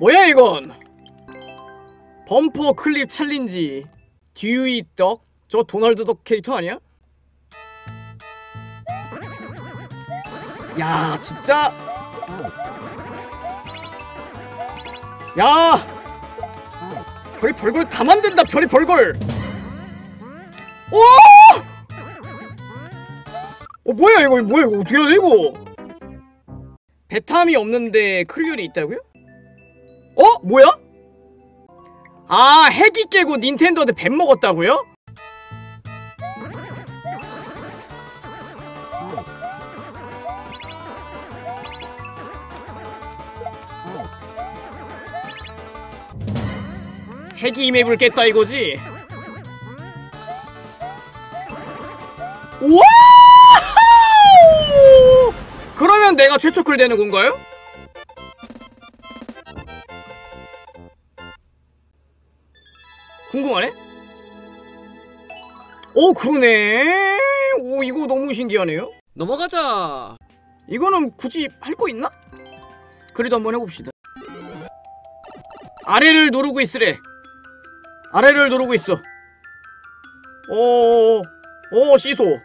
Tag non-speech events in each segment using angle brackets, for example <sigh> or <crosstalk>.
뭐야 이건 bumper clip challenge 듀이 덕? 저 도널드 덕 캐릭터 아니야? 야 진짜 야 별의별 걸 다 만든다 별의별 걸 오! 어 뭐야 이거 뭐야 이거 어떻게 해야 돼 이거 베탐이 없는데 클률이 있다고요? 어? 뭐야? 아 핵이 깨고 닌텐도한테 뱀 먹었다고요? 핵이 이 맵을 깼다 이거지? 우와! 그러면 내가 최초 클 되는 건가요? 궁금하네? 오 그러네. 오 이거 너무 신기하네요. 넘어가자. 이거는 굳이 할 거 있나? 그래도 한번 해봅시다. 아래를 누르고 있으래. 아래를 누르고 있어. 오오 오, 시소.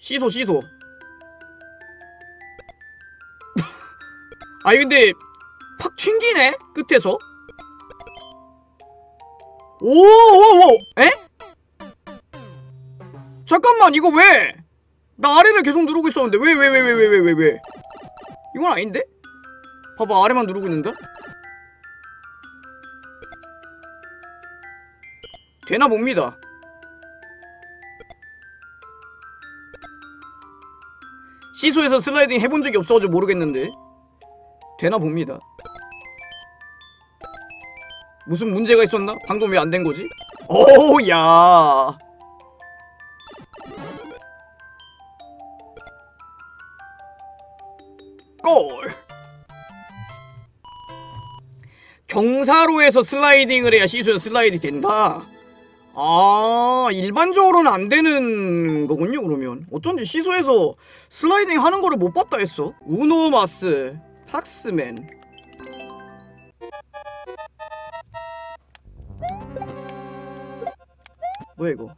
시소 시소. <laughs> 아니 근데 팍 튕기네 끝에서 오오오 에? 잠깐만 이거 왜? 나 아래를 계속 누르고 있었는데 왜 왜 왜 왜 왜 왜 왜 왜? 이건 아닌데? 봐봐 아래만 누르고 있는가? 되나 봅니다 시소에서 슬라이딩 해본 적이 없어가지고 모르겠는데 되나 봅니다 무슨 문제가 있었나? 방금 왜 안 된 거지? 오야. 골. 경사로에서 슬라이딩을 해야 시소에서 슬라이딩 된다? 아 일반적으로는 안 되는 거군요 그러면. 어쩐지 시소에서 슬라이딩 하는 거를 못 봤다 했어. 우노마스 팍스맨 뭐야 이거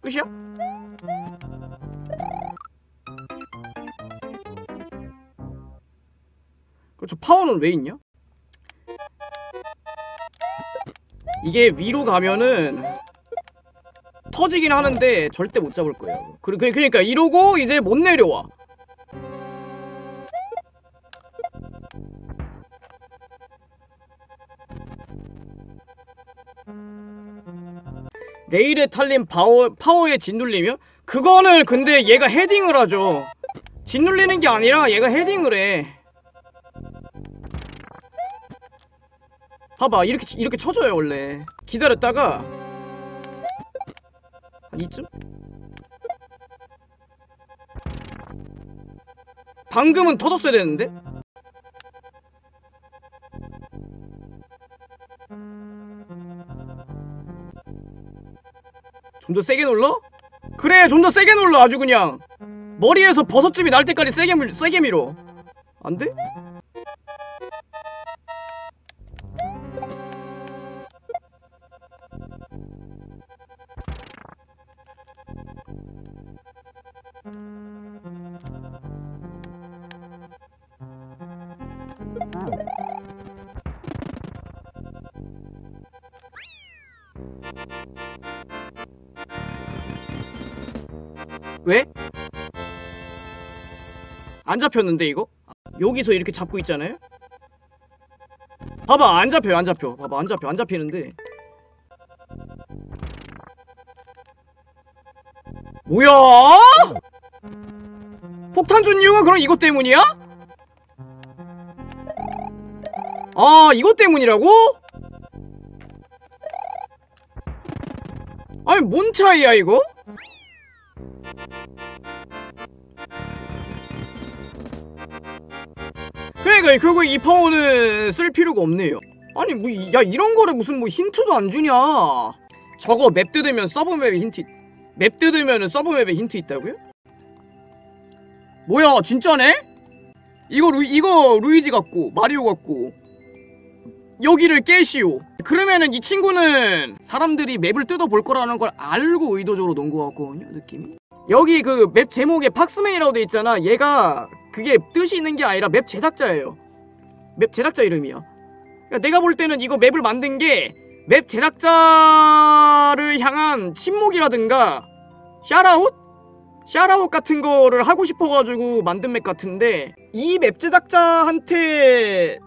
끝이야? 그렇죠 파워는 왜 있냐? 이게 위로 가면은 터지긴 하는데 절대 못 잡을 거예요 그, 그, 그러니까 이러고 이제 못 내려와 레일에 탈린 파워, 파워에 짓눌리면? 그거는 근데 얘가 헤딩을 하죠 짓눌리는 게 아니라 얘가 헤딩을 해 봐봐 이렇게 이렇게 쳐줘요 원래 기다렸다가 한 이쯤? 방금은 터졌어야 되는데? 좀 더 세게 눌러? 그래 좀 더 세게 눌러 아주 그냥 머리에서 버섯집이 날 때까지 세게, 밀, 세게 밀어 안 돼? 왜? 안 잡혔는데 이거? 여기서 이렇게 잡고 있잖아요? 봐봐 안 잡혀요 안 잡혀 봐봐 안 잡혀 안 잡히는데 뭐야? 폭탄 준 이유가 그럼 이것 때문이야? 아 이것 때문이라고? 아니 뭔 차이야 이거? 그러니까 결국 이 파워는 쓸 필요가 없네요 아니 뭐 야 이런 거를 무슨 뭐 힌트도 안 주냐 저거 map 뜯으면 submap에 힌트 map 뜯으면 submap에 힌트 있다고요? 뭐야 진짜네? 이거 루 이거 루이지 같고 마리오 같고 여기를 깨시오 그러면은 이 친구는 사람들이 map을 뜯어볼 거라는 걸 알고 의도적으로 놓은 것 같거든요 느낌이 여기 그 map 제목에 팍스맨이라고 돼 있잖아. 얘가 그게 뜻이 있는 게 아니라 map 제작자예요. map 제작자 이름이야 그러니까 내가 볼 때는 이거 map을 만든 게 map 제작자를 향한 친목이라든가 shout out? shout out 같은 거를 하고 싶어가지고 만든 map 같은데 이 map 제작자한테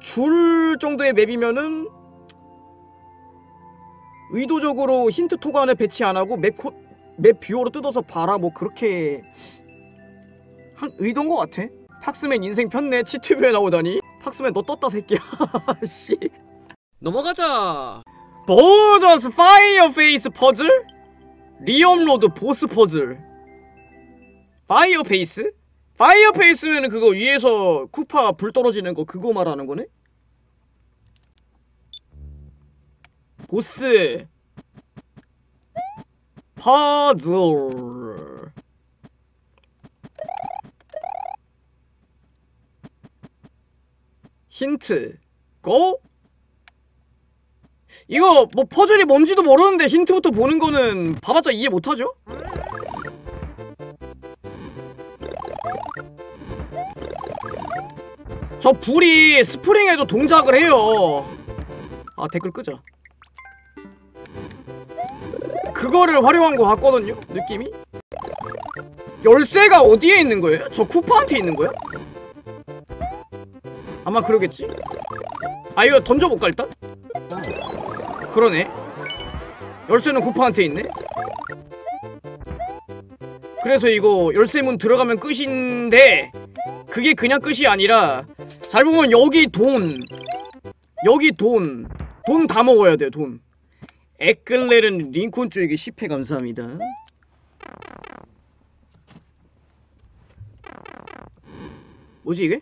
줄 정도의 map이면은 의도적으로 힌트 토관을 배치 안 하고 map, 코, map viewer로 뜯어서 봐라 뭐 그렇게 한 의도인 것 같아. 팍스맨 인생 폈네 치튜브에 나오다니. 팍스맨 너 떴다 새끼야. <laughs> 씨. 넘어가자. Bowser's fire face puzzle? 리엄로드 boss puzzle. Fire face? fire phase면은 그거 위에서 쿠파 불 떨어지는 거 그거 말하는 거네? 보스 퍼즐 힌트 go? 이거 뭐 퍼즐이 뭔지도 모르는데 힌트부터 보는 거는 봐봤자 이해 못하죠? 저 불이 스프링에도 동작을 해요 아 댓글 끄자 그거를 활용한 것 같거든요 느낌이 열쇠가 어디에 있는 거예요? 저 쿠파한테 있는 거야? 아마 그러겠지? 아 이거 던져볼까 일단? 그러네 열쇠는 쿠파한테 있네 그래서 이거 열쇠문 들어가면 끝인데 그게 그냥 끝이 아니라 잘 보면 여기 돈 여기 돈 돈 다 먹어야 돼돈 에클레른 링콘 쪽에게 10회 감사합니다 뭐지 이게?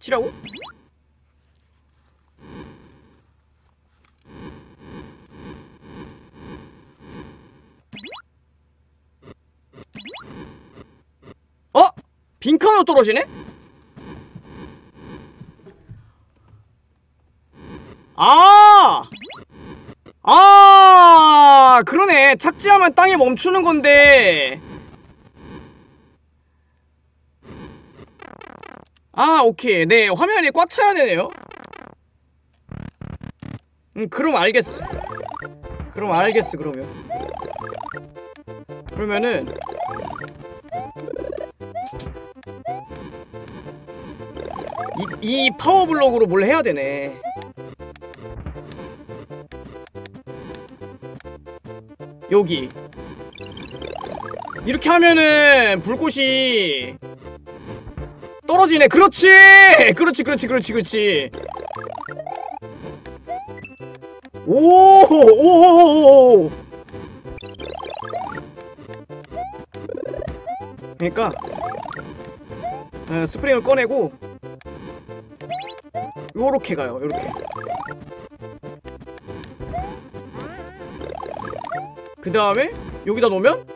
치라고? 어? 빈칸으로 떨어지네? 아! 아! 그러네. 착지하면 땅에 멈추는 건데. 아, 오케이. 네, 화면이 꽉 차야 되네요. 음, 그럼 알겠어. 그럼 알겠어, 그러면. 그러면은 이, 이 파워블록으로 뭘 해야 되네. 여기. 이렇게 하면은 불꽃이 떨어지네. 그렇지! 그렇지 그렇지 그렇지 그렇지. 오오오오 그러니까 어, 스프링을 꺼내고 요렇게 가요 요렇게 그 다음에 여기다 놓으면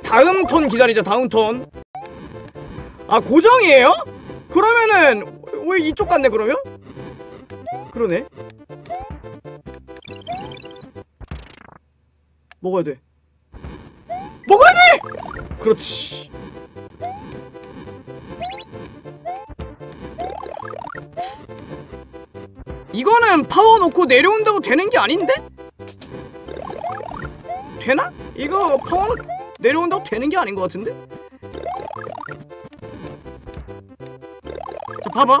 다음 턴 기다리자 다음 턴아 고정이에요? 그러면은 왜 이쪽 갔네 그러면? 그러네 먹어야 돼 먹어야 돼! 그렇지 이거는 파워 놓고 내려온다고 되는 게 아닌데? 되나? 이거 파워 내려온다고 되는 게 아닌 것 같은데? 자 봐봐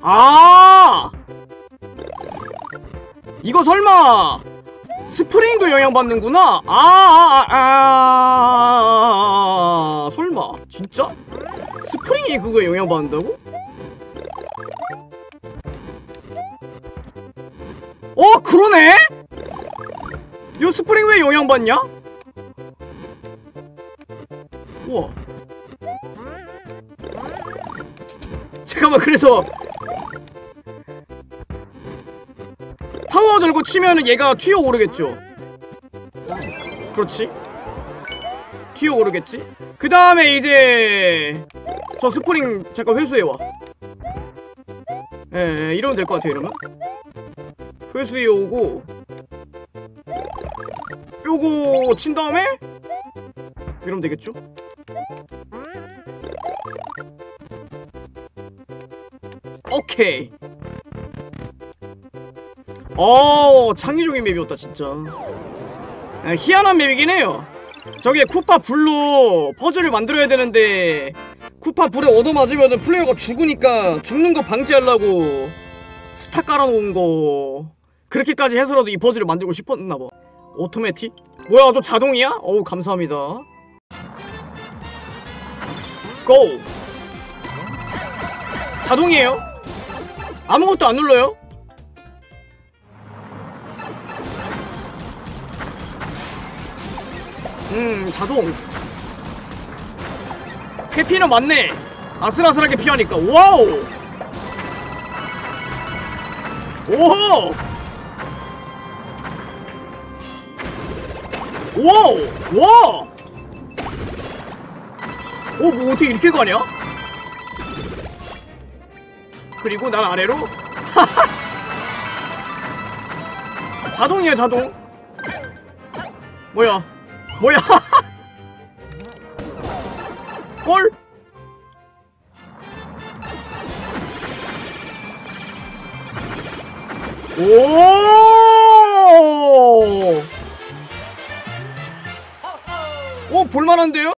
아 이거 설마 스프링도 영향받는구나 아, 아, 아, 아, 설마 진짜? 스프링이 그거에 영향받는다고? 어 그러네? 이 스프링 왜 영향받냐? 우와 잠깐만 그래서 파워 들고 치면은 얘가 튀어오르겠죠 그렇지 튀어 오르겠지? 그 다음에 이제 저 스프링 잠깐 회수해와 예, 예 이러면 될 것 같아요 이러면 회수해 오고. 요거 친 다음에? 이러면 되겠죠? 오케이. 어 창의적인 맵이었다 진짜. 아, 희한한 맵이긴 해요. 저게 쿠파 불로 퍼즐을 만들어야 되는데 쿠파 불에 얻어맞으면 플레이어가 죽으니까 죽는 거 방지하려고 스타 깔아놓은 거 그렇게까지 해서라도 이 퍼즐을 만들고 싶었나봐. 오토매틱? 뭐야 너 자동이야? 어우 감사합니다. Go! 자동이에요? 아무것도 안 눌러요? 음 자동. 회피는 맞네. 아슬아슬하게 피하니까. Wow! 오호 와우 와 오, 뭐 어떻게 이렇게 가냐? 그리고 난 아래로. <laughs> 자동이야 자동. 뭐야? 뭐야? <laughs> 꼴? 오! 오, 볼만한데요?